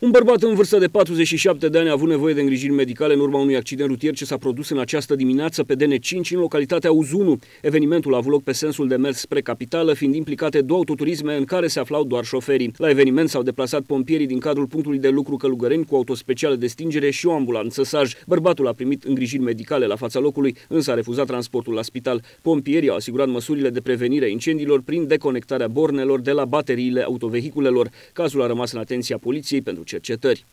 Un bărbat în vârstă de 47 de ani a avut nevoie de îngrijiri medicale în urma unui accident rutier ce s-a produs în această dimineață pe DN5 în localitatea Uzunu. Evenimentul a avut loc pe sensul de mers spre capitală, fiind implicate două autoturisme în care se aflau doar șoferii. La eveniment s-au deplasat pompierii din cadrul punctului de lucru Călugăreni cu autospecială de stingere și o ambulanță saj. Bărbatul a primit îngrijiri medicale la fața locului, însă a refuzat transportul la spital. Pompierii au asigurat măsurile de prevenire a incendiilor prin deconectarea bornelor de la bateriile autovehiculelor. Cazul a rămas în atenția poliției pentru cercetări.